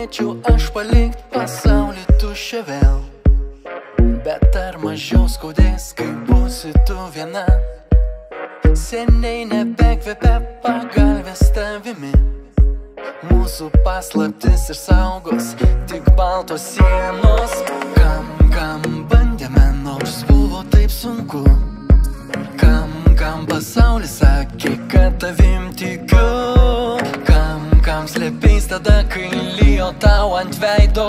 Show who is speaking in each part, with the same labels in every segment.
Speaker 1: Norėčiau aš palikti pasaulį tuščią vėl. Bet ar mažiau skaudės, kai būsi tu viena. Seniai nebekvepia pagalbės tavimi. Mūsų paslaptis ir saugos tik baltos sienos. Kam, kam bandėme, nors buvo taip sunku. Kam, kam pasaulis sakė, kad tavim tikiu Slėpiais tada, kai lijo tau ant veido.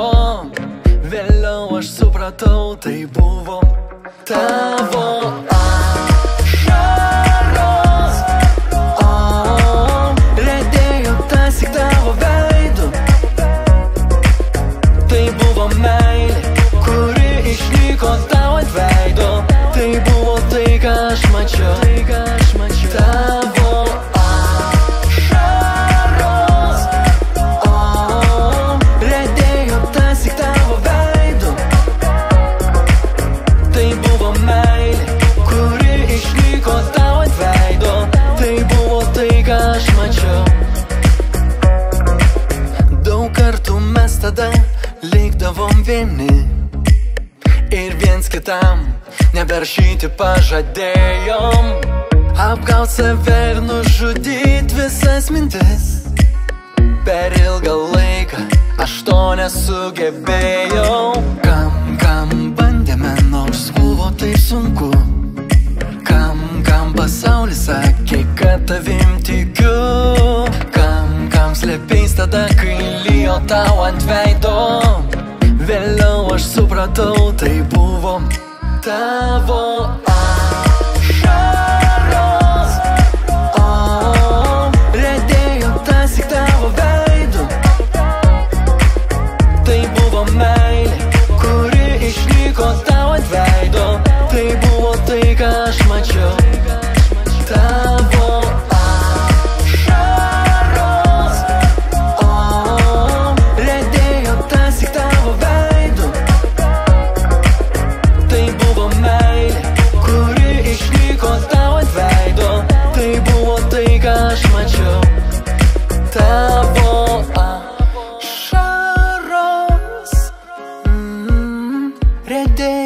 Speaker 1: Vėliau aš supratau, tai buvo tavo vieni Ir viens kitam neberšyti pažadėjom Apgaut save ir nužudyt visas mintis Per ilgą laiką aš to nesugebėjau Kam, kam bandėme, nors buvo taip sunku Kam, kam pasaulis sakė, kad tavim tikiu Kam, kam slėpiais tada, kai lijo tau ant veido supratau, tai buvo tavo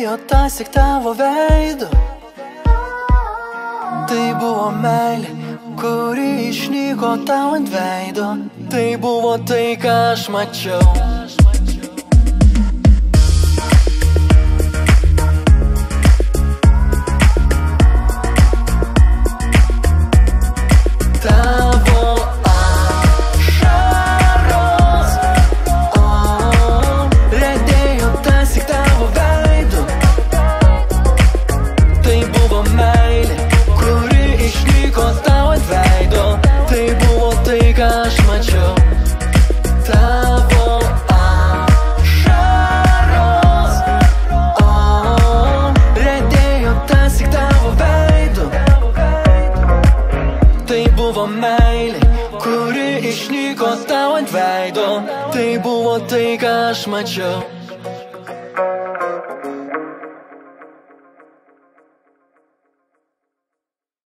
Speaker 1: Redėjo tas tik tavo veido Tai buvo meilė, kuri išnyko tau ant veido. Tai buvo tai, ką aš mačiau buvo meilė, kuri išnyko tau ant veido. Tai buvo tai, ką aš mačiau